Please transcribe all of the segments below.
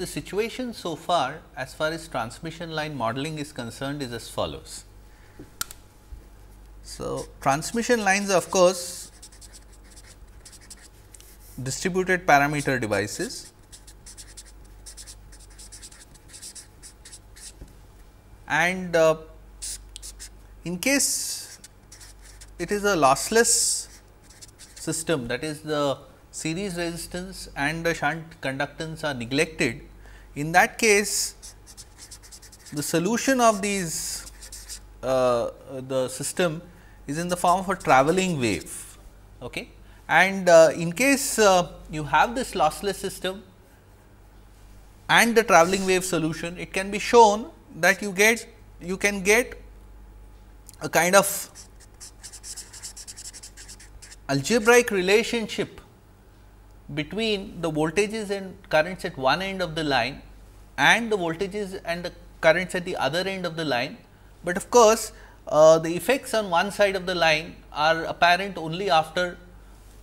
The situation so far as far as transmission line modeling is concerned is as follows. So, transmission lines of course, distributed parameter devices and uh, in case it is a lossless system that is the series resistance and the shunt conductance are neglected, in that case the solution of these uh, the system is in the form of a travelling wave. Okay. And uh, in case uh, you have this lossless system and the travelling wave solution, it can be shown that you get you can get a kind of algebraic relationship between the voltages and currents at one end of the line and the voltages and the currents at the other end of the line. But of course, uh, the effects on one side of the line are apparent only after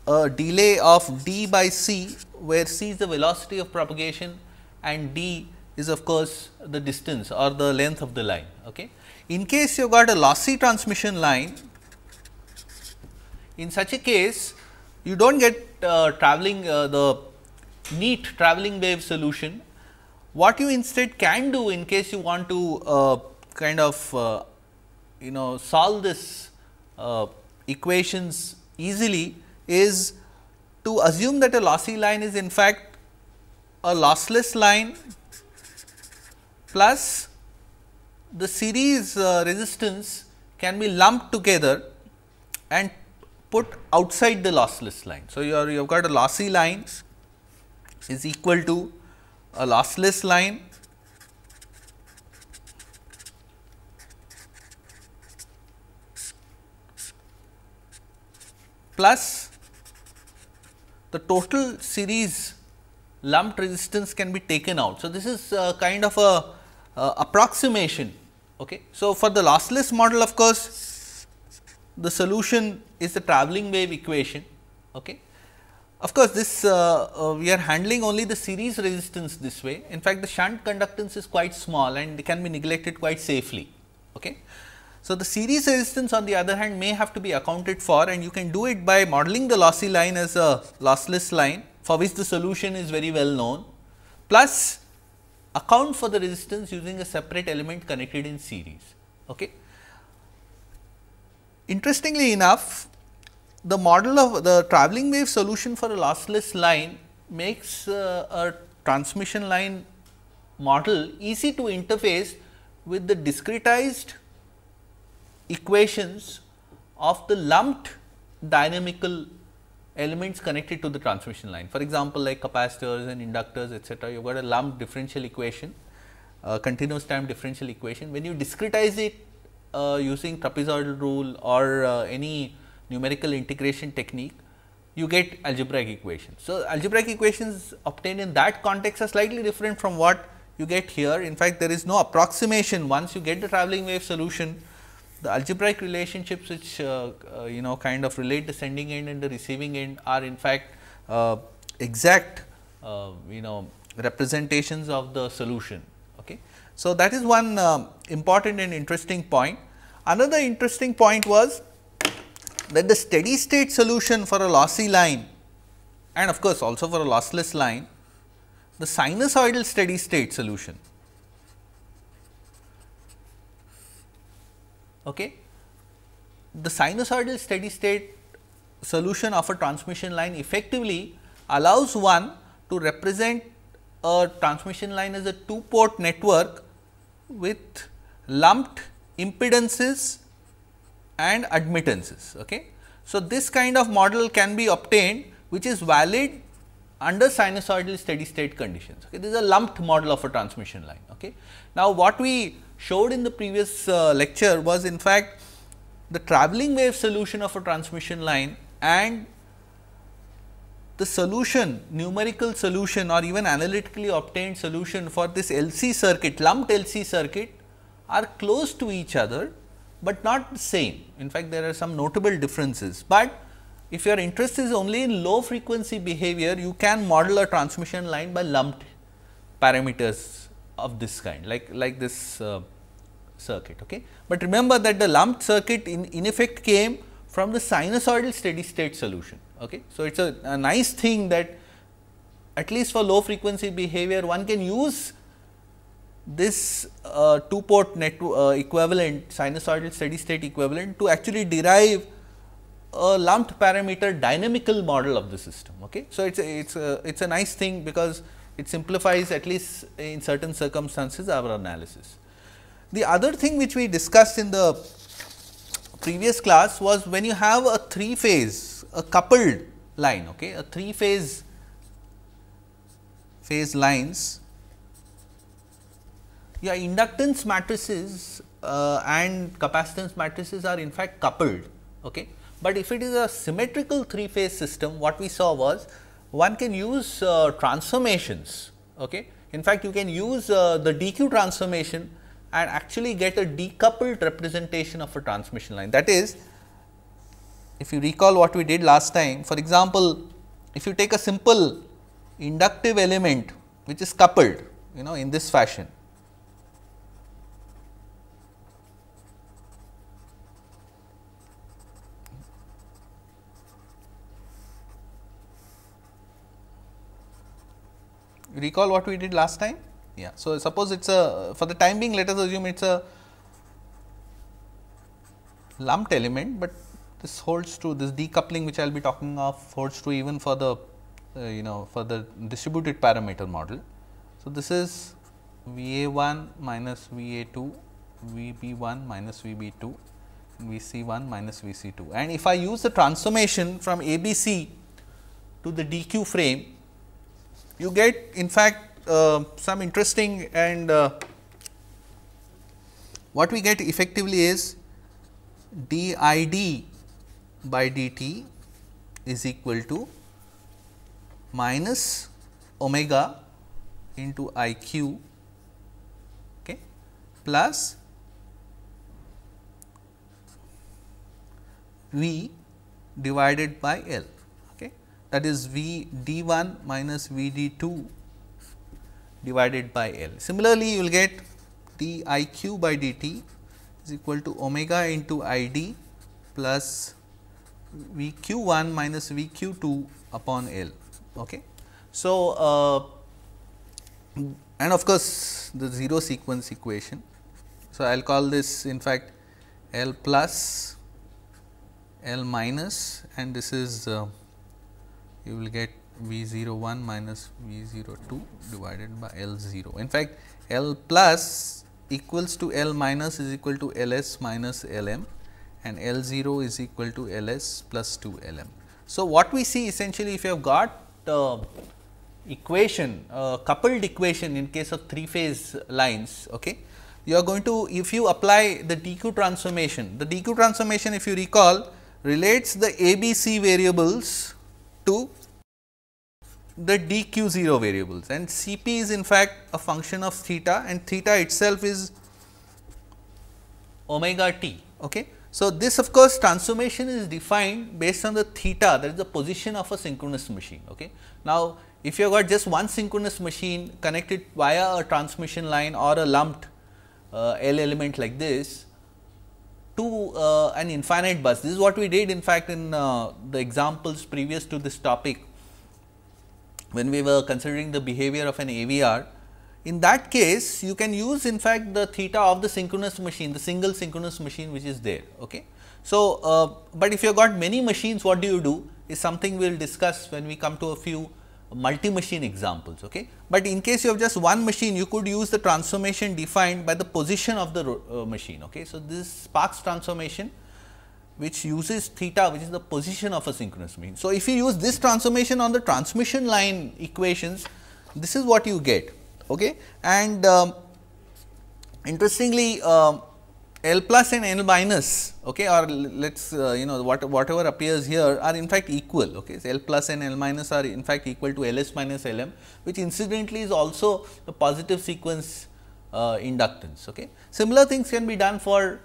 a delay of d by c, where c is the velocity of propagation and d is of course, the distance or the length of the line. Okay. In case you got a lossy transmission line, in such a case you do not get uh, traveling uh, the neat travelling wave solution. What you instead can do in case you want to uh, kind of uh, you know solve this uh, equations easily is to assume that a lossy line is in fact a lossless line plus the series uh, resistance can be lumped together and put outside the lossless line. So, you are you have got a lossy line is equal to a lossless line plus the total series lumped resistance can be taken out. So, this is uh, kind of a approximation. Okay. So, for the lossless model of course, the solution is the travelling wave equation. Okay. Of course, this uh, uh, we are handling only the series resistance this way. In fact, the shunt conductance is quite small and can be neglected quite safely. Okay. So, the series resistance on the other hand may have to be accounted for and you can do it by modeling the lossy line as a lossless line for which the solution is very well known plus account for the resistance using a separate element connected in series. Okay. Interestingly enough, the model of the travelling wave solution for a lossless line makes uh, a transmission line model easy to interface with the discretized equations of the lumped dynamical elements connected to the transmission line. For example, like capacitors and inductors etcetera, you have got a lumped differential equation, uh, continuous time differential equation. When you discretize it uh, using trapezoidal rule or uh, any numerical integration technique, you get algebraic equations. So, algebraic equations obtained in that context are slightly different from what you get here. In fact, there is no approximation once you get the travelling wave solution the algebraic relationships which uh, uh, you know kind of relate the sending end and the receiving end are in fact uh, exact uh, you know representations of the solution. Okay. So, that is one uh, important and interesting point. Another interesting point was that the steady state solution for a lossy line and of course, also for a lossless line, the sinusoidal steady state solution Okay. The sinusoidal steady state solution of a transmission line effectively allows one to represent a transmission line as a two port network with lumped impedances and admittances. Okay. So, this kind of model can be obtained which is valid under sinusoidal steady state conditions. Okay. This is a lumped model of a transmission line. Okay. Now, what we showed in the previous uh, lecture was in fact the travelling wave solution of a transmission line and the solution numerical solution or even analytically obtained solution for this LC circuit lumped LC circuit are close to each other, but not the same. In fact, there are some notable differences, but if your interest is only in low frequency behavior, you can model a transmission line by lumped parameters of this kind like like this uh, circuit. Okay. But remember that the lumped circuit in, in effect came from the sinusoidal steady state solution. Okay. So, it is a, a nice thing that at least for low frequency behavior one can use this uh, two port net uh, equivalent sinusoidal steady state equivalent to actually derive a lumped parameter dynamical model of the system. Okay. So, it is a, it's a, it's a nice thing because it simplifies at least in certain circumstances our analysis. The other thing which we discussed in the previous class was when you have a three phase a coupled line okay a three phase phase lines yeah inductance matrices uh, and capacitance matrices are in fact coupled okay but if it is a symmetrical three phase system what we saw was one can use uh, transformations okay in fact you can use uh, the dq transformation and actually get a decoupled representation of a transmission line. That is, if you recall what we did last time, for example, if you take a simple inductive element which is coupled, you know, in this fashion. Recall what we did last time? Yeah. So, suppose it is a for the time being let us assume it is a lumped element, but this holds true this decoupling which I will be talking of holds true even for the uh, you know for the distributed parameter model. So, this is V A 1 minus V A 2 V B 1 minus V B 2 V C 1 minus V C 2 and if I use the transformation from A B C to the DQ frame you get in fact uh, some interesting and uh, what we get effectively is d i d by d t is equal to minus omega into i q okay, plus v divided by L. that is V d 1 minus V d 2 divided by L. Similarly, you will get d i q by dt is equal to omega into i d plus v q 1 minus v q 2 upon L. Okay. So, uh, and of course, the 0 sequence equation. So, I will call this in fact L plus L minus and this is uh, you will get V 0 1 minus V 0 2 divided by L 0. In fact, L plus equals to L minus is equal to L s minus L m and L 0 is equal to L s plus 2 L m. So, what we see essentially if you have got uh, equation uh, coupled equation in case of three phase lines, okay, you are going to if you apply the DQ transformation, the DQ transformation if you recall relates the ABC variables to the dq 0 variables and Cp is in fact a function of theta and theta itself is omega t. Okay. So, this of course, transformation is defined based on the theta that is the position of a synchronous machine. Okay. Now, if you have got just one synchronous machine connected via a transmission line or a lumped uh, L element like this to uh, an infinite bus. This is what we did in fact, in uh, the examples previous to this topic when we were considering the behavior of an AVR, in that case you can use in fact the theta of the synchronous machine, the single synchronous machine which is there. Okay. So, uh, but if you have got many machines what do you do is something we will discuss when we come to a few multi machine examples. Okay. But in case you have just one machine you could use the transformation defined by the position of the uh, machine. Okay. So, this Park's transformation which uses theta which is the position of a synchronous machine. So, if you use this transformation on the transmission line equations, this is what you get. Okay? And um, interestingly, um, L plus and L minus okay, or let us uh, you know what, whatever appears here are in fact equal. Okay? So, L plus and L minus are in fact equal to L s minus L m which incidentally is also the positive sequence uh, inductance. Okay? Similar things can be done for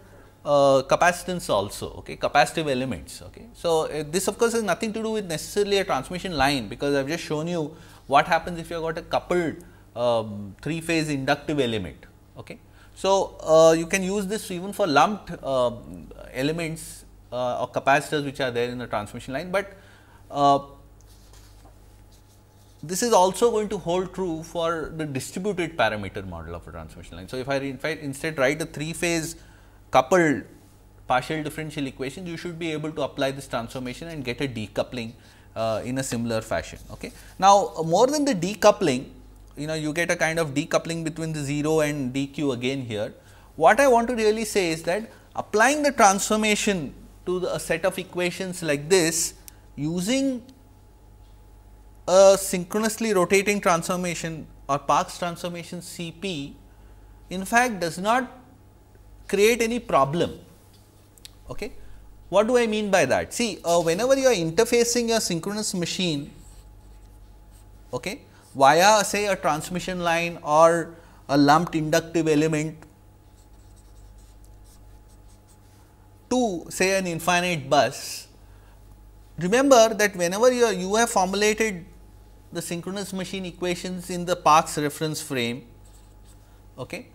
uh, capacitance also okay capacitive elements okay so uh, this of course has nothing to do with necessarily a transmission line because i have just shown you what happens if you have got a coupled um, three phase inductive element. Okay. So, uh, you can use this even for lumped uh, elements uh, or capacitors which are there in the transmission line, but uh, this is also going to hold true for the distributed parameter model of a transmission line. So, if I, if I instead write a three phase coupled partial differential equations, you should be able to apply this transformation and get a decoupling uh, in a similar fashion. Okay. Now, more than the decoupling, you know you get a kind of decoupling between the 0 and dq again here. What I want to really say is that applying the transformation to the, a set of equations like this using a synchronously rotating transformation or Park's transformation Cp in fact does not create any problem. Okay. What do I mean by that? See, uh, whenever you are interfacing a synchronous machine okay, via say a transmission line or a lumped inductive element to say an infinite bus, remember that whenever you, are, you have formulated the synchronous machine equations in the Park's reference frame, okay,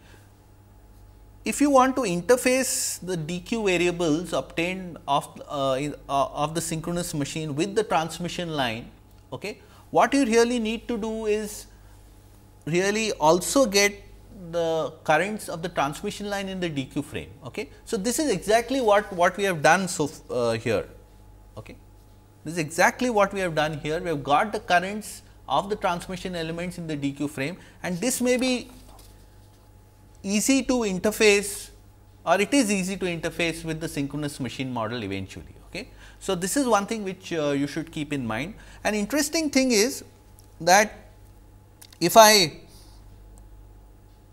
if you want to interface the dq variables obtained of, uh, in, uh, of the synchronous machine with the transmission line, okay, what you really need to do is really also get the currents of the transmission line in the DQ frame. Okay. So, this is exactly what, what we have done so uh, here. Okay. This is exactly what we have done here. We have got the currents of the transmission elements in the DQ frame and this may be easy to interface or it is easy to interface with the synchronous machine model eventually. Okay. So, this is one thing which uh, you should keep in mind. An interesting thing is that if I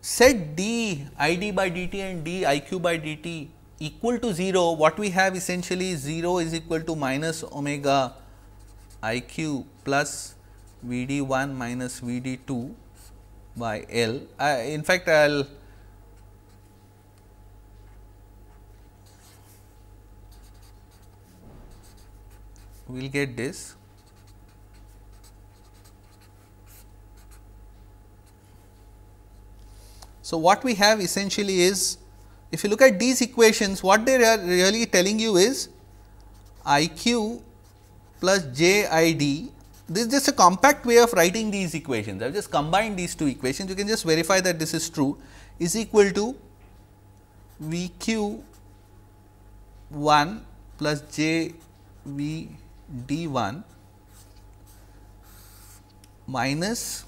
set d i d by dt and d i q by dt equal to 0, what we have essentially 0 is equal to minus omega i q plus v d 1 minus v d 2 by L. Uh, in fact, I will we will get this. So, what we have essentially is if you look at these equations what they are really telling you is I q plus j i d this is just a compact way of writing these equations. I have just combined these two equations you can just verify that this is true is equal to V q 1 plus j V d 1 minus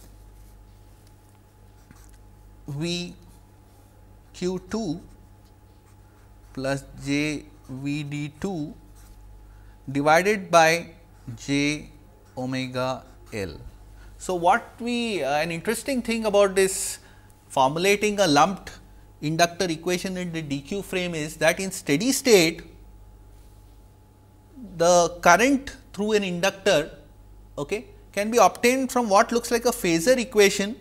V q 2 plus j V d 2 divided by j omega L. So, what we uh, an interesting thing about this formulating a lumped inductor equation in the dq frame is that in steady state the current through an inductor okay, can be obtained from what looks like a phasor equation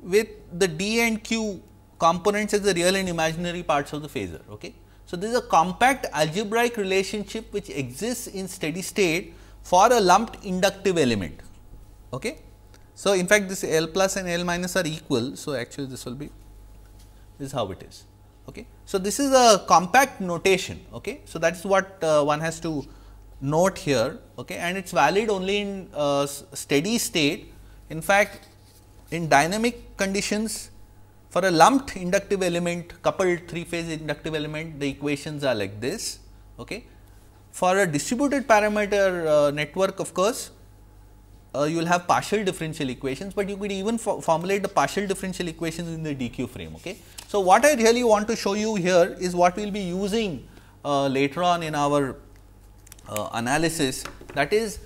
with the d and q components as the real and imaginary parts of the phasor. Okay. So, this is a compact algebraic relationship which exists in steady state for a lumped inductive element. Okay. So, in fact, this L plus and L minus are equal. So, actually this will be this is how it is. Okay. So, this is a compact notation. Okay. So, that is what uh, one has to note here okay, and it is valid only in uh, steady state. In fact, in dynamic conditions for a lumped inductive element coupled three phase inductive element the equations are like this. Okay. For a distributed parameter uh, network of course, uh, you will have partial differential equations, but you could even formulate the partial differential equations in the DQ frame. Okay. So, what I really want to show you here is what we will be using uh, later on in our uh, analysis that is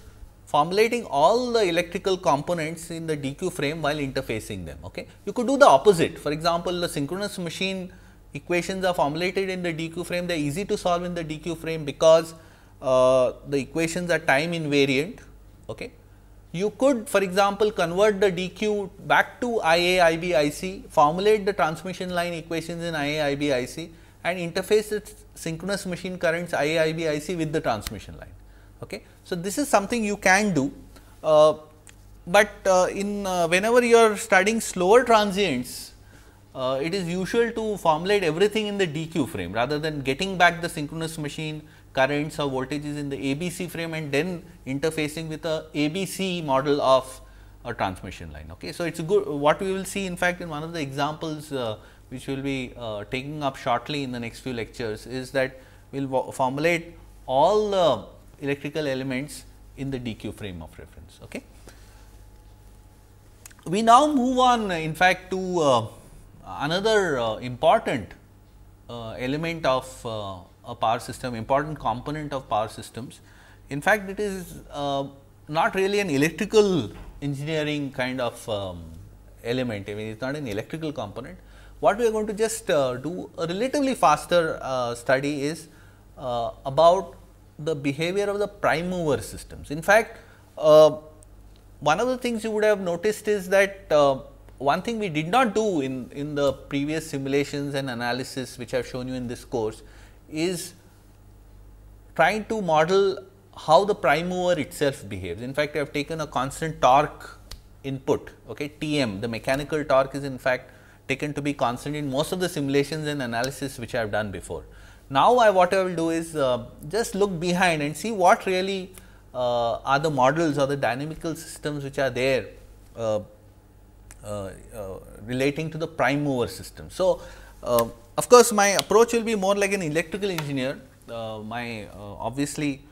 formulating all the electrical components in the DQ frame while interfacing them. Okay. You could do the opposite for example, the synchronous machine equations are formulated in the DQ frame they are easy to solve in the DQ frame because uh, the equations are time invariant. Okay. You could for example, convert the DQ back to IA, IB, IC, formulate the transmission line equations in IA, IB, IC and interface its synchronous machine currents IIB IC with the transmission line. Okay. So, this is something you can do. Uh, but uh, in uh, whenever you are studying slower transients, uh, it is usual to formulate everything in the DQ frame rather than getting back the synchronous machine currents or voltages in the ABC frame and then interfacing with a ABC model of a transmission line. Okay. So, it is good what we will see in fact, in one of the examples uh, which we will be uh, taking up shortly in the next few lectures is that we will formulate all the electrical elements in the DQ frame of reference. Okay. We now move on in fact to uh, another uh, important uh, element of uh, a power system, important component of power systems. In fact, it is uh, not really an electrical engineering kind of um, element, I mean it is not an electrical component. What we are going to just uh, do a relatively faster study is about the behavior of the prime mover systems. In fact, one of the things you would have noticed is that uh, one thing we did not do in, in the previous simulations and analysis which I have shown you in this course is trying to model how the prime mover itself behaves. In fact, I have taken a constant torque input, okay, T m, the mechanical torque is in fact taken to be constant in most of the simulations and analysis which I have done before. Now, I what I will do is uh, just look behind and see what really uh, are the models or the dynamical systems which are there uh, uh, relating to the prime mover system. So, of course, my approach will be more like an electrical engineer. my obviously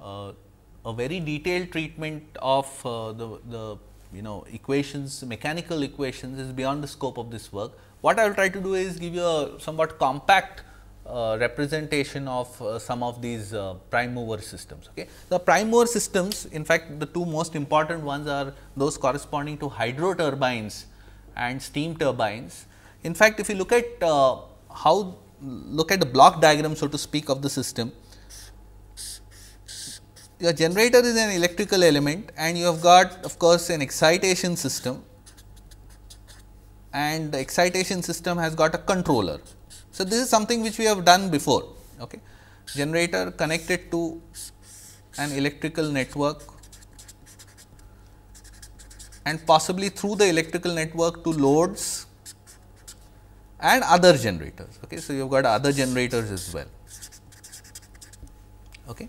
a very detailed treatment of the, the you know equations mechanical equations is beyond the scope of this work. What I will try to do is give you a somewhat compact uh, representation of uh, some of these uh, prime mover systems. Okay. The prime mover systems in fact, the two most important ones are those corresponding to hydro turbines and steam turbines. In fact, if you look at uh, how look at the block diagram so to speak of the system, your generator is an electrical element and you have got of course, an excitation system and the excitation system has got a controller. So, this is something which we have done before. Okay. Generator connected to an electrical network and possibly through the electrical network to loads and other generators. Okay. So, you have got other generators as well. Okay.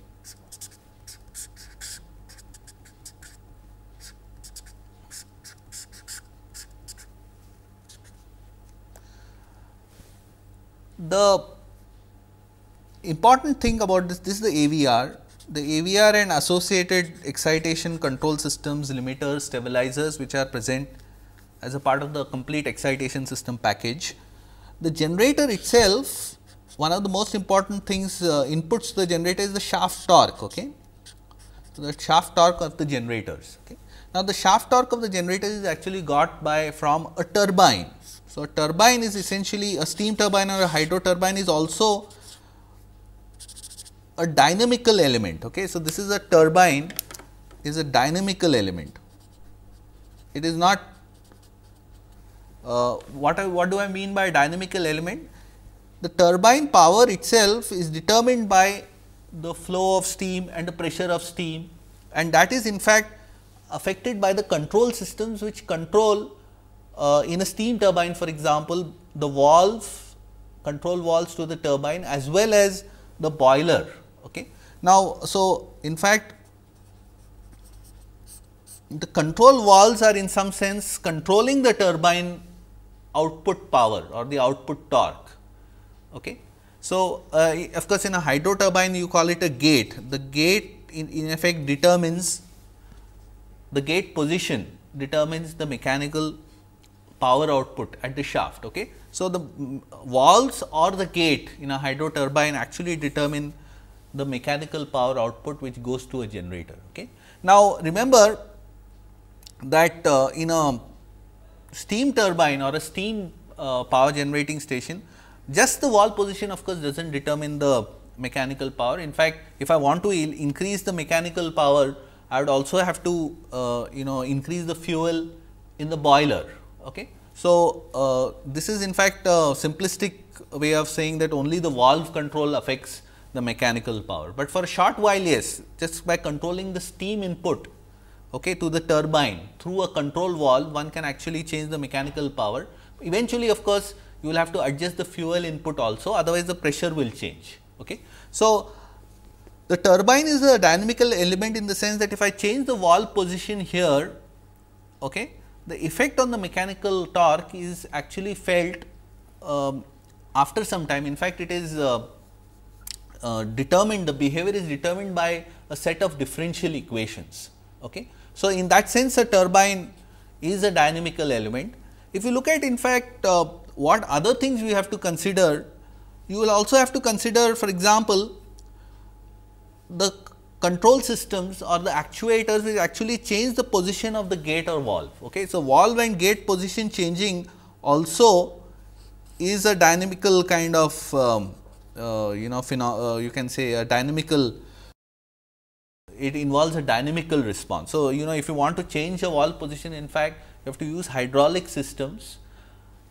The important thing about this, this is the AVR. The AVR and associated excitation control systems, limiters, stabilizers which are present as a part of the complete excitation system package. The generator itself, one of the most important things uh, inputs to the generator is the shaft torque. Okay? So, the shaft torque of the generators. Okay? Now, the shaft torque of the generator is actually got by from a turbine so, a turbine is essentially a steam turbine or a hydro turbine is also a dynamical element. Okay. So, this is a turbine is a dynamical element. It is not uh, what I, what do I mean by dynamical element? The turbine power itself is determined by the flow of steam and the pressure of steam and that is in fact affected by the control systems which control uh, in a steam turbine for example, the valve control valves to the turbine as well as the boiler. Okay. Now, so in fact, the control valves are in some sense controlling the turbine output power or the output torque. Okay. So, uh, of course, in a hydro turbine you call it a gate. The gate in, in effect determines the gate position determines the mechanical power output at the shaft. Okay. So, the valves or the gate in a hydro turbine actually determine the mechanical power output which goes to a generator. Okay. Now, remember that uh, in a steam turbine or a steam uh, power generating station, just the valve position of course, does not determine the mechanical power. In fact, if I want to increase the mechanical power, I would also have to uh, you know increase the fuel in the boiler Okay. So, uh, this is in fact a simplistic way of saying that only the valve control affects the mechanical power, but for a short while yes, just by controlling the steam input, okay, to the turbine through a control valve one can actually change the mechanical power. Eventually of course, you will have to adjust the fuel input also otherwise the pressure will change. Okay. So, the turbine is a dynamical element in the sense that if I change the valve position here, okay, the effect on the mechanical torque is actually felt um, after some time. In fact, it is uh, uh, determined the behavior is determined by a set of differential equations. Okay. So, in that sense a turbine is a dynamical element. If you look at in fact, uh, what other things we have to consider, you will also have to consider for example, the control systems or the actuators will actually change the position of the gate or valve. Okay. So, valve and gate position changing also is a dynamical kind of um, uh, you know uh, you can say a dynamical it involves a dynamical response. So, you know if you want to change a valve position in fact you have to use hydraulic systems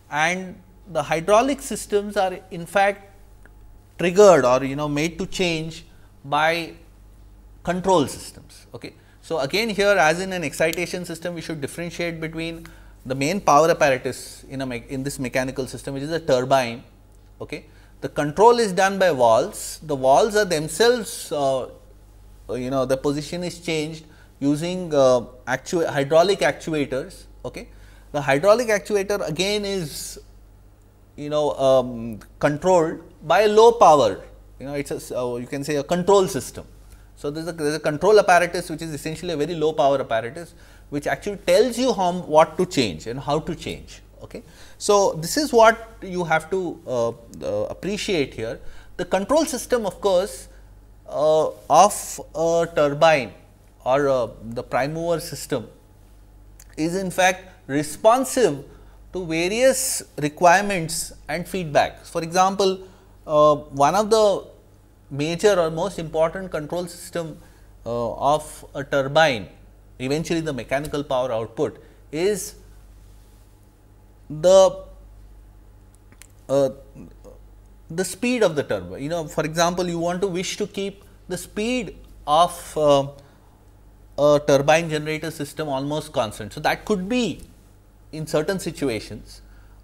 and the hydraulic systems are in fact triggered or you know made to change by control systems. Okay. So, again here as in an excitation system we should differentiate between the main power apparatus in a in this mechanical system which is a turbine. Okay. The control is done by valves, the valves are themselves uh, you know the position is changed using uh, actu hydraulic actuators. Okay. The hydraulic actuator again is you know um, controlled by a low power you know it is a uh, you can say a control system. So, there is a, there is a control apparatus which is essentially a very low power apparatus which actually tells you how what to change and how to change. Okay. So, this is what you have to uh, uh, appreciate here. The control system of course, uh, of a turbine or uh, the prime mover system is in fact responsive to various requirements and feedback. For example, uh, one of the major or most important control system uh, of a turbine, eventually the mechanical power output is the uh, the speed of the turbine. You know, for example, you want to wish to keep the speed of uh, a turbine generator system almost constant. So, that could be in certain situations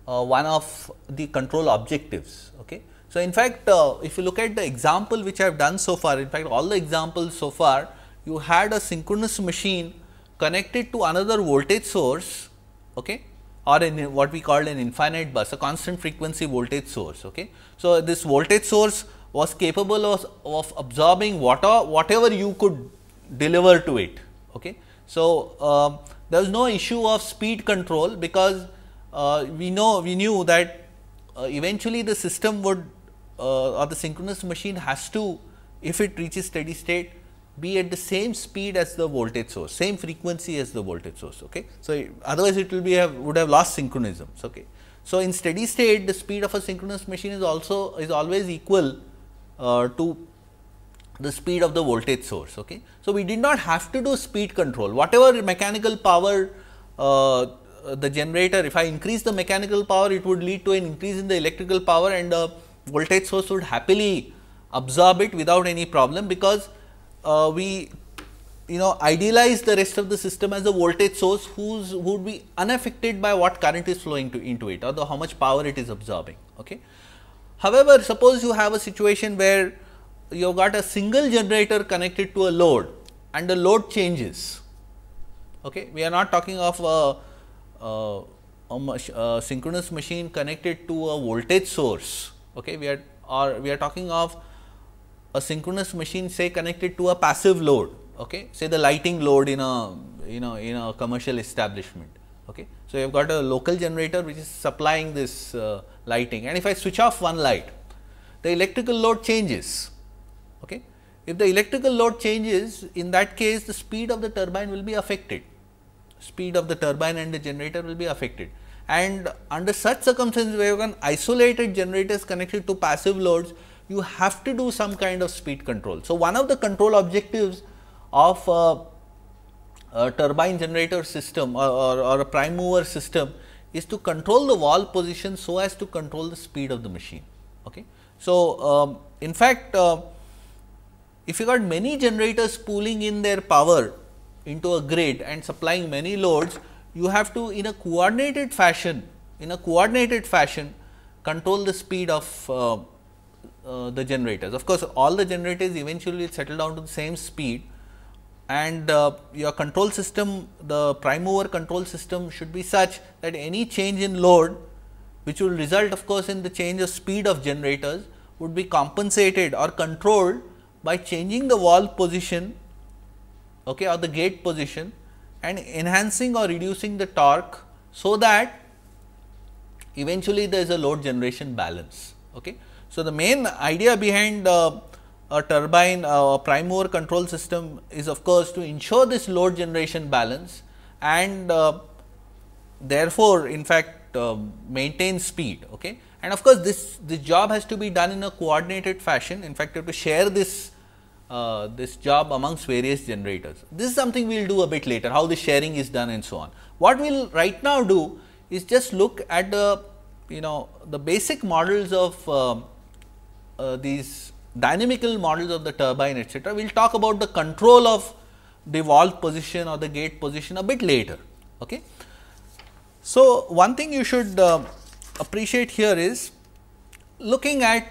uh, one of the control objectives. Okay. So, in fact, uh, if you look at the example which I have done so far, in fact, all the examples so far, you had a synchronous machine connected to another voltage source okay, or in what we call an infinite bus, a constant frequency voltage source. Okay. So, this voltage source was capable of, of absorbing whatever, whatever you could deliver to it. Okay. So, uh, there was no issue of speed control because uh, we know we knew that uh, eventually the system would or the synchronous machine has to if it reaches steady state be at the same speed as the voltage source, same frequency as the voltage source. Okay. So, otherwise it will be have would have lost synchronisms. Okay. So, in steady state the speed of a synchronous machine is also is always equal uh, to the speed of the voltage source. Okay. So, we did not have to do speed control whatever mechanical power uh, the generator if I increase the mechanical power it would lead to an increase in the electrical power and the voltage source would happily absorb it without any problem because uh, we you know idealize the rest of the system as a voltage source whose who would be unaffected by what current is flowing to into it or the how much power it is absorbing. Okay. However, suppose you have a situation where you have got a single generator connected to a load and the load changes. Okay. We are not talking of a, a, a, a synchronous machine connected to a voltage source okay we are or we are talking of a synchronous machine say connected to a passive load okay? Say the lighting load in a you know in a commercial establishment okay? So you have got a local generator which is supplying this uh, lighting and if i switch off one light the electrical load changes okay? If the electrical load changes in that case the speed of the turbine will be affected. Speed of the turbine and the generator will be affected and under such circumstances where you can isolated generators connected to passive loads, you have to do some kind of speed control. So, one of the control objectives of a, a turbine generator system or, or, or, a prime mover system is to control the valve position so as to control the speed of the machine. Okay. So, um, in fact, uh, if you got many generators pooling in their power into a grid and supplying many loads, you have to in a coordinated fashion, in a coordinated fashion control the speed of uh, uh, the generators. Of course, all the generators eventually settle down to the same speed and uh, your control system, the prime mover control system should be such that any change in load which will result of course in the change of speed of generators would be compensated or controlled by changing the valve position okay, or the gate position and enhancing or reducing the torque so that eventually there is a load generation balance. Okay. So, the main idea behind uh, a turbine uh, prime mover control system is of course to ensure this load generation balance and uh, therefore, in fact uh, maintain speed. Okay. And of course, this this job has to be done in a coordinated fashion in fact, you have to share this uh, this job amongst various generators. This is something we will do a bit later how the sharing is done and so on. What we will right now do is just look at the you know the basic models of uh, uh, these dynamical models of the turbine etc. We will talk about the control of the valve position or the gate position a bit later. Okay. So, one thing you should uh, appreciate here is looking at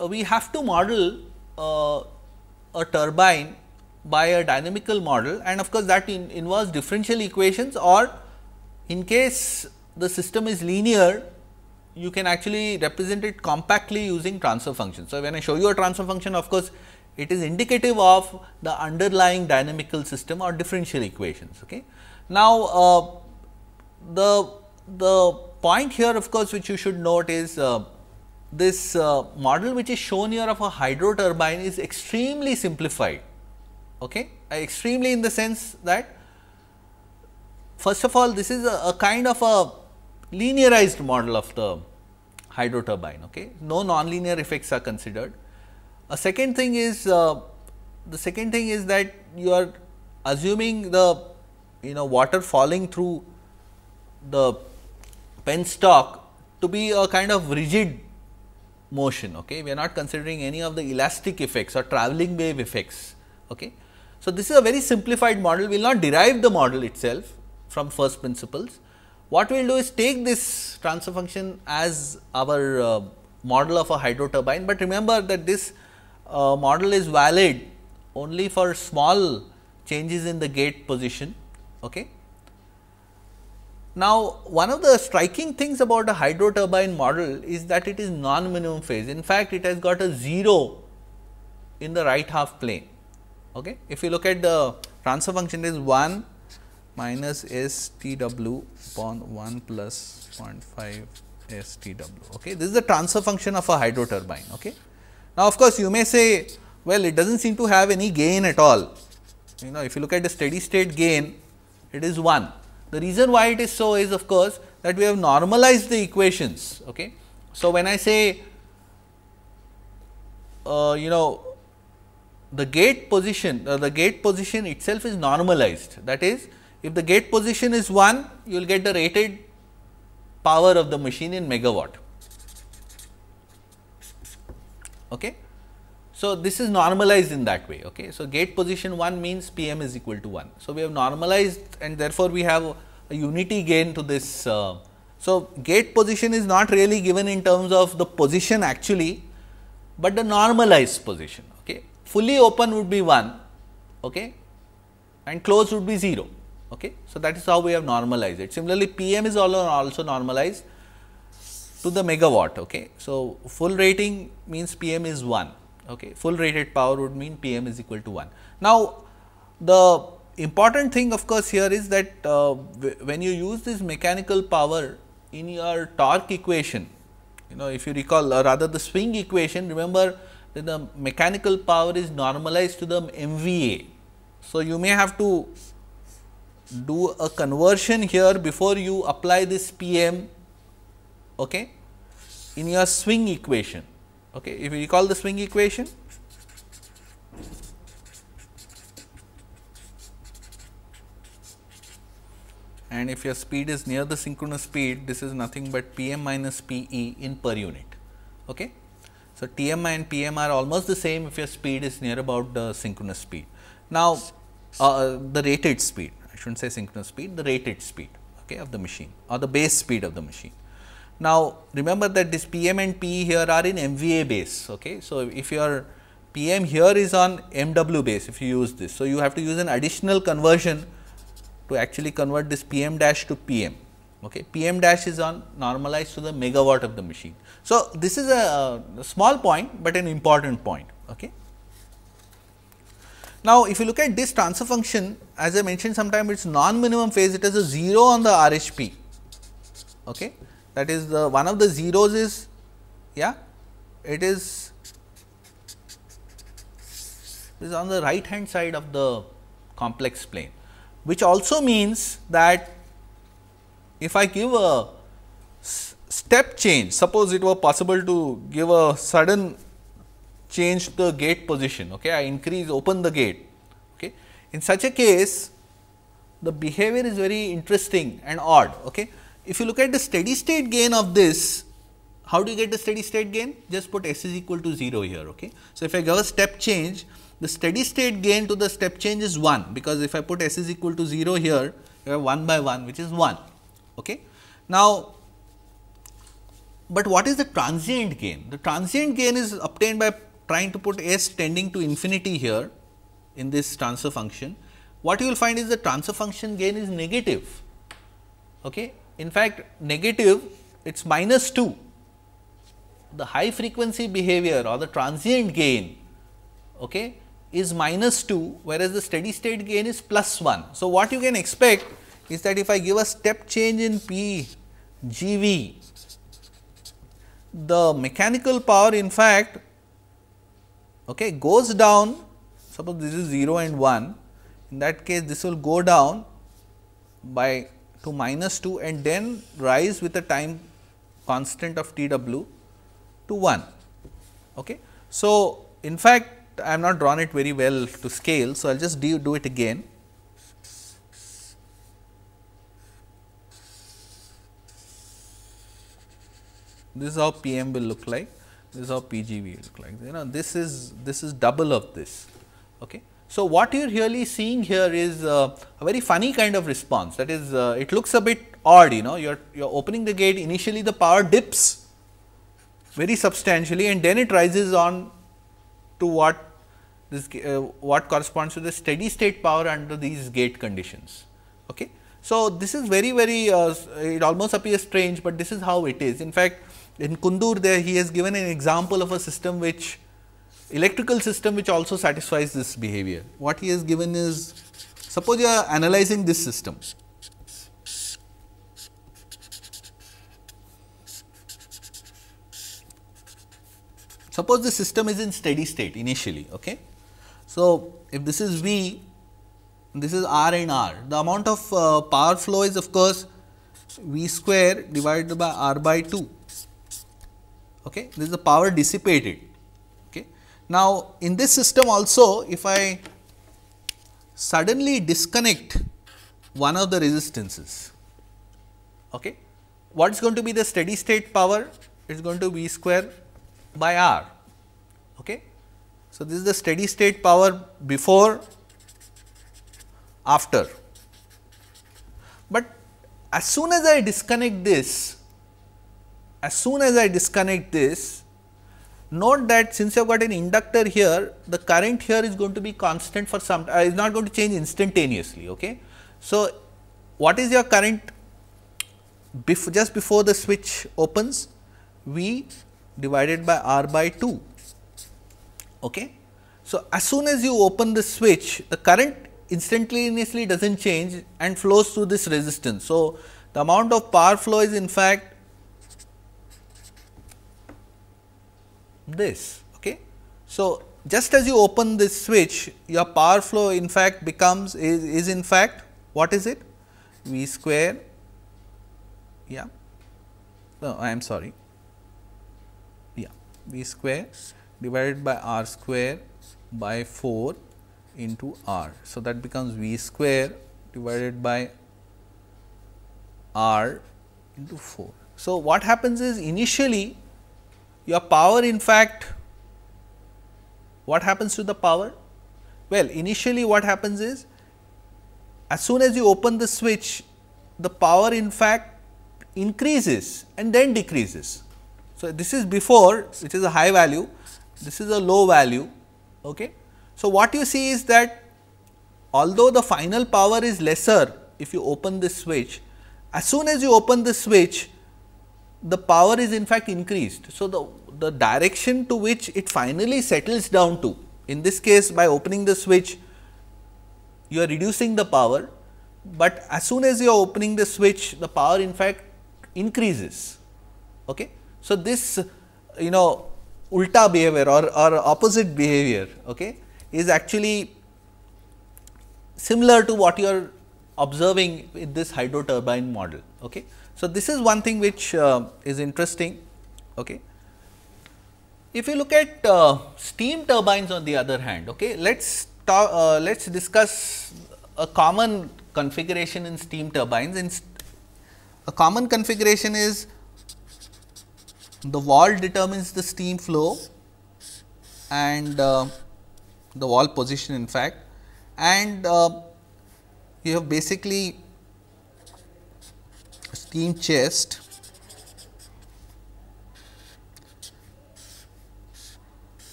uh, we have to model uh, a turbine by a dynamical model and of course, that in involves differential equations or in case the system is linear you can actually represent it compactly using transfer function. So, when I show you a transfer function of course, it is indicative of the underlying dynamical system or differential equations. Okay. Now, uh, the, the point here of course, which you should note is uh, this uh, model which is shown here of a hydro turbine is extremely simplified. Okay. extremely in the sense that first of all this is a, a kind of a linearized model of the hydro turbine. Okay. No nonlinear effects are considered. A second thing is uh, the second thing is that you are assuming the you know water falling through the penstock to be a kind of rigid motion. Okay. We are not considering any of the elastic effects or travelling wave effects. Okay. So, this is a very simplified model, we will not derive the model itself from first principles, what we will do is take this transfer function as our uh, model of a hydro turbine, but remember that this uh, model is valid only for small changes in the gate position. Okay. Now, one of the striking things about a hydro turbine model is that it is non minimum phase. In fact, it has got a 0 in the right half plane. Okay. If you look at the transfer function is 1 minus S T W upon 1 plus 0.5 S T W. Okay. This is the transfer function of a hydro turbine. Okay. Now, of course, you may say well it does not seem to have any gain at all. You know if you look at the steady state gain it is 1. The reason why it is so is of course, that we have normalized the equations. Okay. So, when I say uh, you know the gate position uh, the gate position itself is normalized that is if the gate position is 1, you will get the rated power of the machine in megawatt. Okay. So, this is normalized in that way. Okay. So, gate position 1 means P m is equal to 1. So, we have normalized and therefore, we have a unity gain to this. Uh, so, gate position is not really given in terms of the position actually, but the normalized position. Okay. Fully open would be 1 okay, and closed would be 0. Okay. So, that is how we have normalized it. Similarly, P m is also normalized to the megawatt. Okay. So, full rating means P m is 1, okay. full rated power would mean P m is equal to 1. Now, the important thing of course, here is that uh, when you use this mechanical power in your torque equation, you know if you recall or rather the swing equation remember that the mechanical power is normalized to the MVA. So, you may have to do a conversion here before you apply this P m okay, in your swing equation. Okay. If you recall the swing equation, and if your speed is near the synchronous speed, this is nothing but P m minus P e in per unit. Okay. So, T m and P m are almost the same if your speed is near about the synchronous speed. Now, uh, the rated speed, I should not say synchronous speed, the rated speed okay, of the machine or the base speed of the machine. Now, remember that this PM and PE here are in MVA base. Okay. So, if your PM here is on MW base if you use this. So, you have to use an additional conversion to actually convert this PM dash to PM. Okay. PM dash is on normalized to the megawatt of the machine. So, this is a, a small point, but an important point. Okay. Now, if you look at this transfer function as I mentioned sometime it is non minimum phase it has a 0 on the RHP okay. That is the one of the zeros is yeah it is is on the right hand side of the complex plane which also means that if I give a step change suppose it were possible to give a sudden change the gate position okay I increase open the gate okay. In such a case the behavior is very interesting and odd okay if you look at the steady state gain of this how do you get the steady state gain just put s is equal to 0 here okay so if I give a step change the steady state gain to the step change is 1 because if I put s is equal to 0 here you have 1 by 1 which is 1. Okay. Now, but what is the transient gain? The transient gain is obtained by trying to put s tending to infinity here in this transfer function. What you will find is the transfer function gain is negative. Okay. In fact, negative it is minus 2. The high frequency behavior or the transient gain okay, is minus 2 whereas the steady state gain is plus 1. So, what you can expect is that if I give a step change in P G V, the mechanical power in fact okay, goes down suppose this is 0 and 1 in that case this will go down by to minus 2 and then rise with a time constant of T w to 1. Okay. So, in fact, I have not drawn it very well to scale. So, I will just do, do it again. This is how PM will look like, this is how PGV will look like. You know, this is this is double of this. Okay. So, what you are really seeing here is uh, a very funny kind of response that is uh, it looks a bit odd you know you are you are opening the gate initially the power dips very substantially and then it rises on to what this uh, what corresponds to the steady state power under these gate conditions. Okay. So, this is very very uh, it almost appears strange, but this is how it is. In fact, in Kundur there he has given an example of a system which electrical system which also satisfies this behavior. What he has given is suppose you are analyzing this system. Suppose the system is in steady state initially. Okay. So, if this is V, this is R and R, the amount of uh, power flow is of course V square divided by R by 2. Okay. This is the power dissipated. Now, in this system also if I suddenly disconnect one of the resistances, okay, what is going to be the steady state power? It is going to be square by R. Okay. So, this is the steady state power before after. But as soon as I disconnect this, as soon as I disconnect this, note that since you have got an inductor here, the current here is going to be constant for some, uh, is not going to change instantaneously. Okay. So, what is your current bef just before the switch opens? V divided by R by 2. Okay. So, as soon as you open the switch, the current instantaneously does not change and flows through this resistance. So, the amount of power flow is in fact this. Okay. So, just as you open this switch, your power flow in fact becomes is, is in fact what is it? V square, yeah, no, I am sorry, yeah, V square divided by r square by 4 into r. So, that becomes v square divided by r into 4. So, what happens is initially your power in fact what happens to the power? Well, initially what happens is as soon as you open the switch the power in fact increases and then decreases. So, this is before which is a high value, this is a low value. Okay. So, what you see is that although the final power is lesser if you open this switch, as soon as you open the switch the power is in fact increased. So, the, the direction to which it finally settles down to in this case by opening the switch you are reducing the power, but as soon as you are opening the switch the power in fact increases. Okay. So, this you know ulta behavior or, or opposite behavior okay, is actually similar to what you are observing in this hydro turbine model. Okay. So, this is one thing which uh, is interesting. Okay. If you look at uh, steam turbines on the other hand, okay, let us uh, let us discuss a common configuration in steam turbines. In st a common configuration is the valve determines the steam flow and uh, the valve position in fact and uh, you have basically steam chest.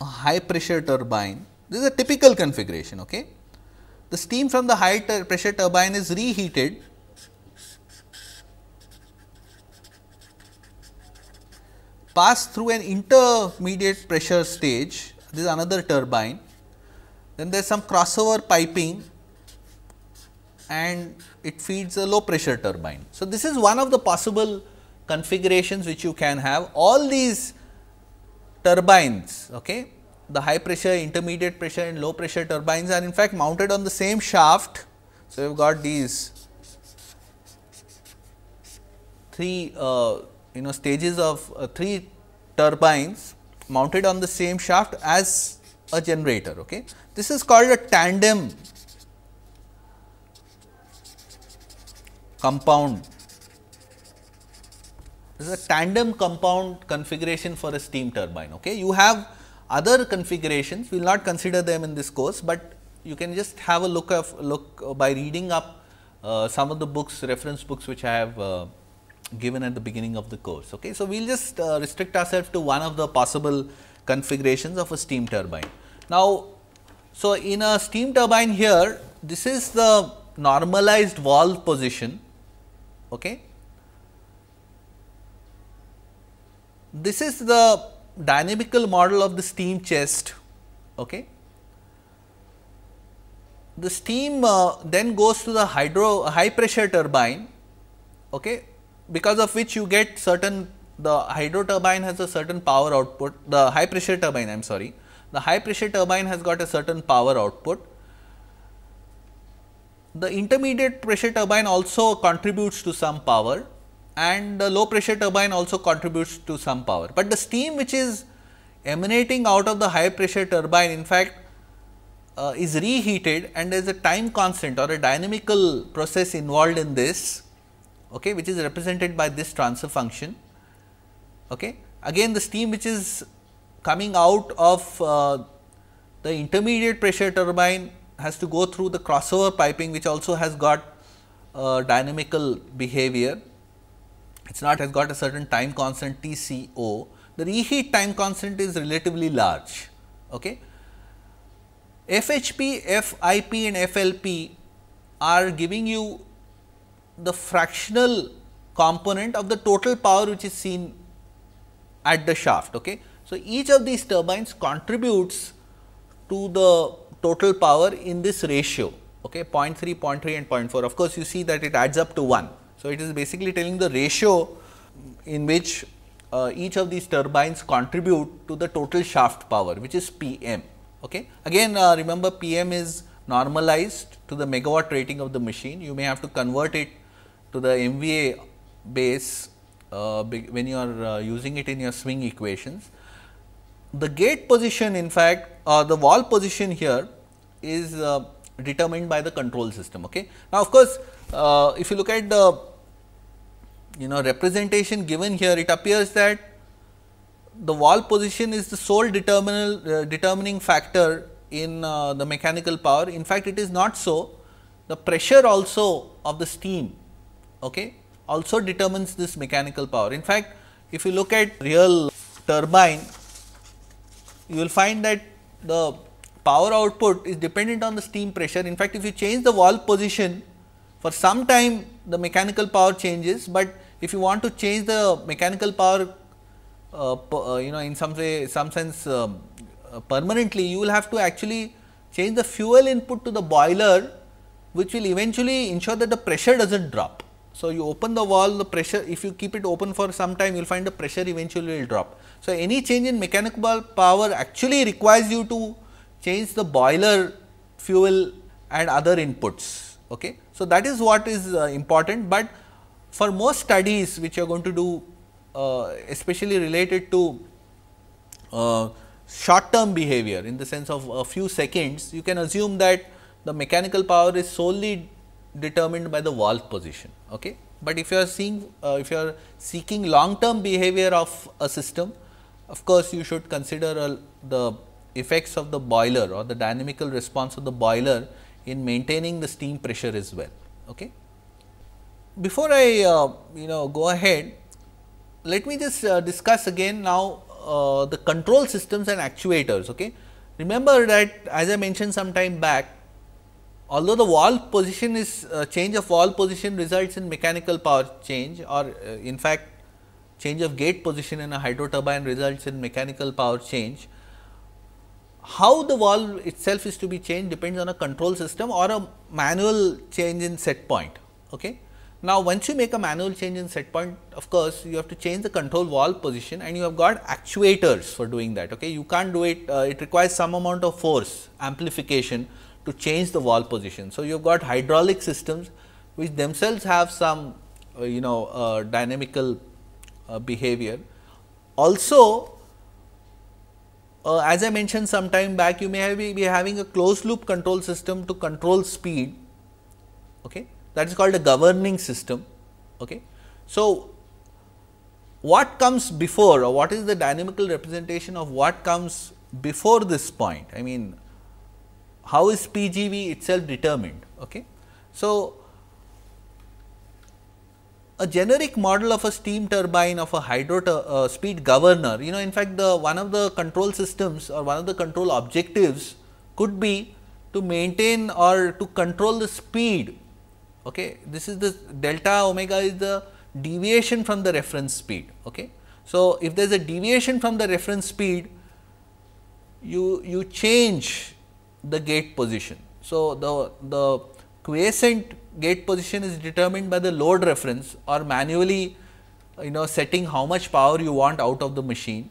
A high pressure turbine. This is a typical configuration okay? The steam from the high pressure turbine is reheated. Pass through an intermediate pressure stage, this is another turbine, then there is some crossover piping. And it feeds a low pressure turbine. So, this is one of the possible configurations which you can have. All these turbines, okay, the high pressure, intermediate pressure and low pressure turbines are in fact mounted on the same shaft. So, you have got these three uh, you know stages of uh, three turbines mounted on the same shaft as a generator. Okay. This is called a tandem compound. This is a tandem compound configuration for a steam turbine. Okay. You have other configurations, we will not consider them in this course, but you can just have a look of look by reading up uh, some of the books reference books which I have uh, given at the beginning of the course. Okay. So, we will just uh, restrict ourselves to one of the possible configurations of a steam turbine. Now, so in a steam turbine here, this is the normalized valve position. Okay. This is the dynamical model of the steam chest. Okay. The steam uh, then goes to the hydro high pressure turbine okay, because of which you get certain the hydro turbine has a certain power output, the high pressure turbine I am sorry, the high pressure turbine has got a certain power output. The intermediate pressure turbine also contributes to some power and the low pressure turbine also contributes to some power, but the steam which is emanating out of the high pressure turbine in fact uh, is reheated and there is a time constant or a dynamical process involved in this okay, which is represented by this transfer function. Okay. Again the steam which is coming out of uh, the intermediate pressure turbine has to go through the crossover piping which also has got uh, dynamical behavior. It is not has got a certain time constant TCO. The reheat time constant is relatively large. Okay. FHP, FIP and FLP are giving you the fractional component of the total power which is seen at the shaft. Okay. So, each of these turbines contributes to the total power in this ratio okay, 0 0.3, 0 0.3 and 0 0.4. Of course, you see that it adds up to 1. So, it is basically telling the ratio in which uh, each of these turbines contribute to the total shaft power which is P m. Okay. Again uh, remember P m is normalized to the megawatt rating of the machine. You may have to convert it to the MVA base uh, when you are uh, using it in your swing equations. The gate position in fact or the valve position here is uh, determined by the control system. Okay. Now, of course, uh, if you look at the you know representation given here it appears that the valve position is the sole determinal uh, determining factor in uh, the mechanical power. In fact, it is not so. The pressure also of the steam okay, also determines this mechanical power. In fact, if you look at real turbine, you will find that the power output is dependent on the steam pressure. In fact, if you change the valve position for some time the mechanical power changes, but if you want to change the mechanical power uh, uh, you know in some way some sense um, uh, permanently you will have to actually change the fuel input to the boiler which will eventually ensure that the pressure does not drop. So, you open the valve the pressure if you keep it open for some time you will find the pressure eventually will drop. So, any change in mechanical power actually requires you to change the boiler fuel and other inputs. Okay. So, that is what is uh, important, but for most studies which you are going to do uh, especially related to uh, short term behavior in the sense of a few seconds, you can assume that the mechanical power is solely determined by the valve position. Okay. But if you are seeing, uh, if you are seeking long term behavior of a system, of course, you should consider the effects of the boiler or the dynamical response of the boiler in maintaining the steam pressure as well. Okay. Before I uh, you know go ahead, let me just uh, discuss again now uh, the control systems and actuators. Okay. Remember that as I mentioned some time back, although the valve position is uh, change of valve position results in mechanical power change or uh, in fact, change of gate position in a hydro turbine results in mechanical power change. How the valve itself is to be changed depends on a control system or a manual change in set point. Okay. Now, once you make a manual change in set point, of course, you have to change the control valve position and you have got actuators for doing that. Okay. You can't do it, uh, it requires some amount of force amplification to change the valve position. So, you have got hydraulic systems which themselves have some uh, you know uh, dynamical uh, behavior. Also, uh, as I mentioned some time back, you may be, be having a closed loop control system to control speed. Okay that is called a governing system. Okay. So, what comes before or what is the dynamical representation of what comes before this point? I mean, how is PGV itself determined? Okay. So, a generic model of a steam turbine of a hydro uh, speed governor, you know in fact, the one of the control systems or one of the control objectives could be to maintain or to control the speed Okay. This is the delta omega is the deviation from the reference speed. Okay. So, if there is a deviation from the reference speed, you, you change the gate position. So, the, the quiescent gate position is determined by the load reference or manually you know setting how much power you want out of the machine.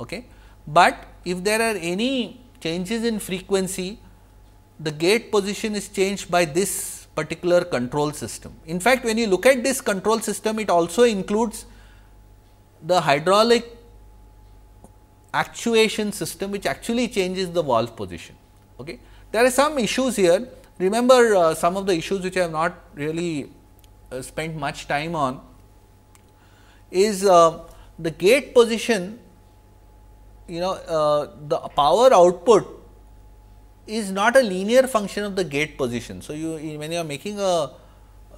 Okay. But if there are any changes in frequency, the gate position is changed by this particular control system. In fact, when you look at this control system, it also includes the hydraulic actuation system which actually changes the valve position. Okay. There are some issues here. Remember uh, some of the issues which I have not really uh, spent much time on is uh, the gate position you know uh, the power output is not a linear function of the gate position. So, you when you are making a,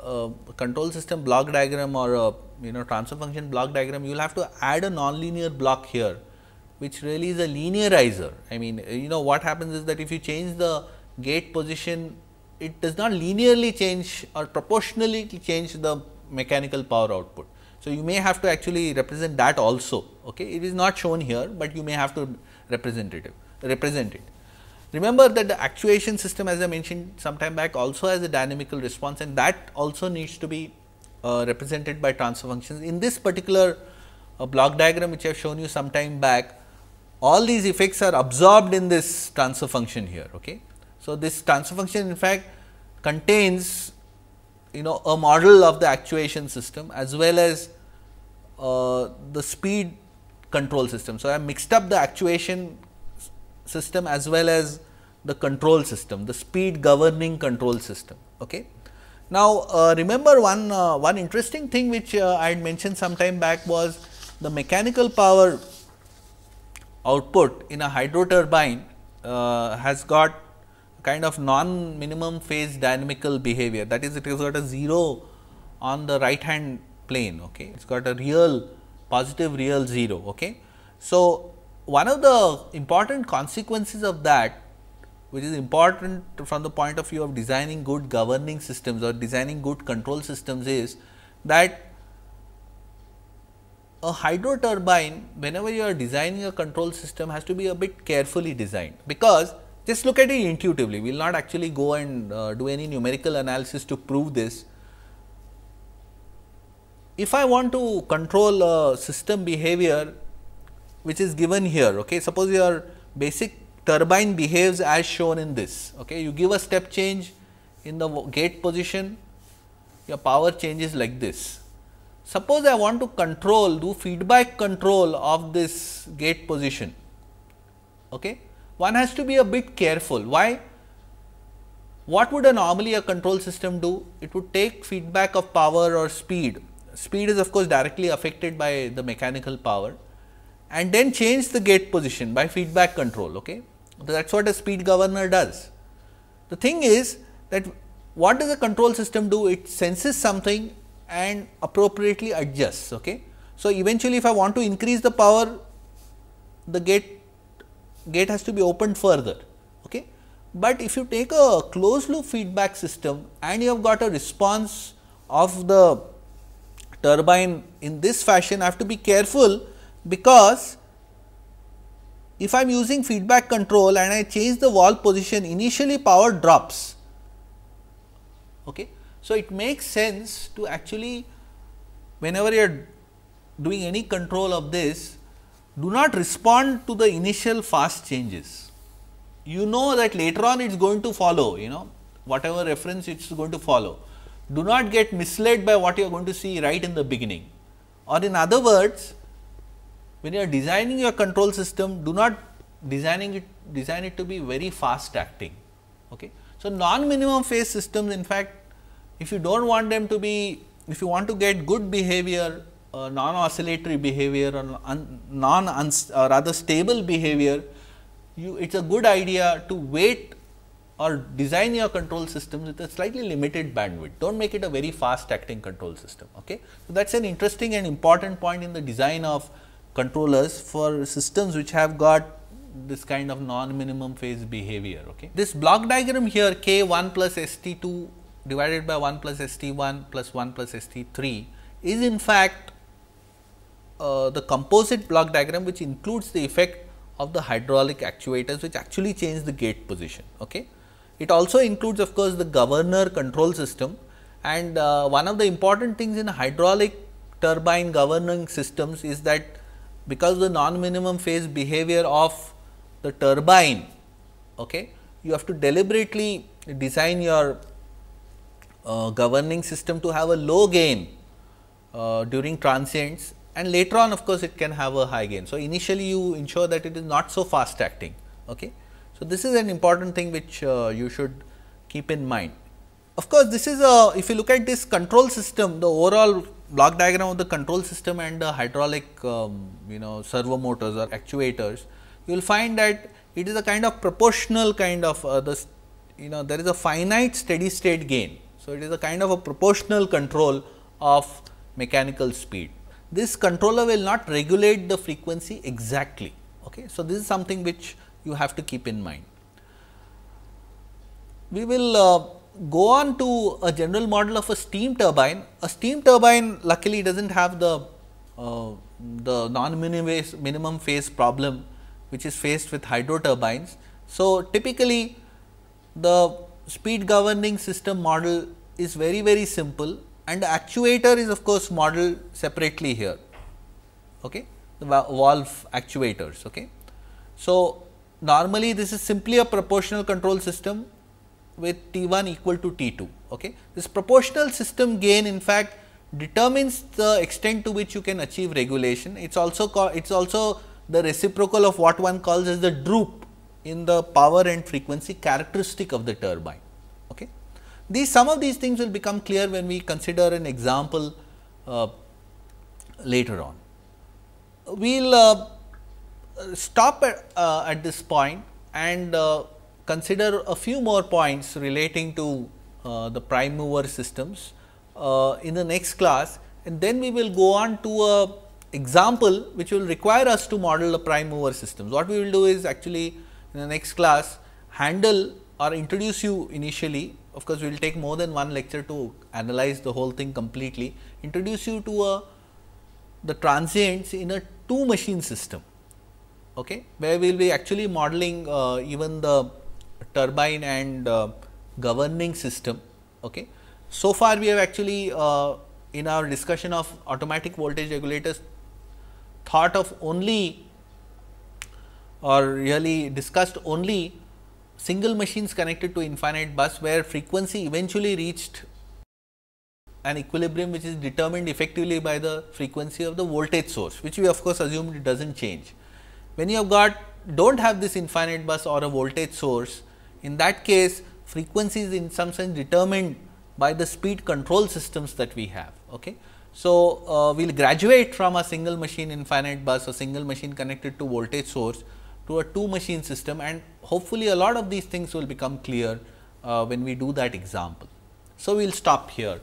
a, control system block diagram or a you know transfer function block diagram, you will have to add a nonlinear block here, which really is a linearizer. I mean, you know what happens is that if you change the gate position, it does not linearly change or proportionally change the mechanical power output. So, you may have to actually represent that also. Okay. It is not shown here, but you may have to represent it. Represent it. Remember that the actuation system as I mentioned some time back also has a dynamical response and that also needs to be uh, represented by transfer functions. In this particular uh, block diagram which I have shown you some time back, all these effects are absorbed in this transfer function here. Okay. So, this transfer function in fact contains you know a model of the actuation system as well as uh, the speed control system. So, I mixed up the actuation system as well as the control system, the speed governing control system. Okay. Now, uh, remember one, uh, one interesting thing which uh, I had mentioned some time back was the mechanical power output in a hydro turbine uh, has got kind of non minimum phase dynamical behavior. That is it has got a 0 on the right hand plane okay? It's got a real positive real 0 okay? So one of the important consequences of that which is important from the point of view of designing good governing systems or designing good control systems is that a hydro turbine whenever you are designing a control system has to be a bit carefully designed because just look at it intuitively we will not actually go and uh, do any numerical analysis to prove this if I want to control a system behavior which is given here. Okay. Suppose your basic turbine behaves as shown in this. Okay. You give a step change in the gate position, your power changes like this. Suppose I want to control, do feedback control of this gate position. Okay. One has to be a bit careful. Why? What would a normally a control system do? It would take feedback of power or speed. Speed is of course directly affected by the mechanical power and then change the gate position by feedback control. Okay? That is what a speed governor does. The thing is that what does a control system do? It senses something and appropriately adjusts. Okay? So, eventually if I want to increase the power, the gate gate has to be opened further. Okay? But if you take a closed loop feedback system and you have got a response of the turbine in this fashion, I have to be careful because if I am using feedback control and I change the valve position initially power drops. Okay. So, it makes sense to actually whenever you are doing any control of this do not respond to the initial fast changes. You know that later on it is going to follow you know whatever reference it is going to follow. Do not get misled by what you are going to see right in the beginning or in other words when you are designing your control system, do not designing it design it to be very fast acting. Okay. So, non minimum phase systems in fact, if you do not want them to be, if you want to get good behavior, uh, non oscillatory behavior or un, non or rather stable behavior, you it is a good idea to wait or design your control systems with a slightly limited bandwidth. Do not make it a very fast acting control system. Okay. So, that is an interesting and important point in the design of controllers for systems which have got this kind of non minimum phase behavior. Okay. This block diagram here k 1 plus S T 2 divided by 1 plus S T 1 plus 1 plus S T 3 is in fact uh, the composite block diagram which includes the effect of the hydraulic actuators which actually change the gate position. Okay. It also includes of course, the governor control system and uh, one of the important things in hydraulic turbine governing systems is that because the non minimum phase behavior of the turbine, okay, you have to deliberately design your governing system to have a low gain uh, during transients and later on of course, it can have a high gain. So, initially you ensure that it is not so fast acting. Okay. So, this is an important thing which uh, you should keep in mind. Of course, this is a if you look at this control system the overall block diagram of the control system and the hydraulic um, you know servo motors or actuators, you will find that it is a kind of proportional kind of uh, the you know there is a finite steady state gain. So, it is a kind of a proportional control of mechanical speed. This controller will not regulate the frequency exactly. Okay. So, this is something which you have to keep in mind. We will uh, go on to a general model of a steam turbine, a steam turbine luckily does not have the uh, the non minimum phase problem which is faced with hydro turbines. So, typically the speed governing system model is very very simple and the actuator is of course modeled separately here okay the valve actuators okay so normally this is simply a proportional control system with T 1 equal to T 2. Okay. This proportional system gain in fact determines the extent to which you can achieve regulation. It is also it is also the reciprocal of what one calls as the droop in the power and frequency characteristic of the turbine. Okay. These some of these things will become clear when we consider an example uh, later on. We will uh, stop at, uh, at this point and uh, consider a few more points relating to uh, the prime mover systems uh, in the next class and then we will go on to a example which will require us to model the prime mover systems. What we will do is actually in the next class handle or introduce you initially of course, we will take more than one lecture to analyze the whole thing completely, introduce you to a the transients in a two machine system, okay, where we will be actually modeling uh, even the turbine and uh, governing system. Okay. So far, we have actually uh, in our discussion of automatic voltage regulators thought of only or really discussed only single machines connected to infinite bus where frequency eventually reached an equilibrium which is determined effectively by the frequency of the voltage source which we of course assumed it does not change. When you have got do not have this infinite bus or a voltage source in that case frequency is in some sense determined by the speed control systems that we have. Okay. So, uh, we will graduate from a single machine infinite bus or single machine connected to voltage source to a two machine system and hopefully a lot of these things will become clear uh, when we do that example. So, we will stop here.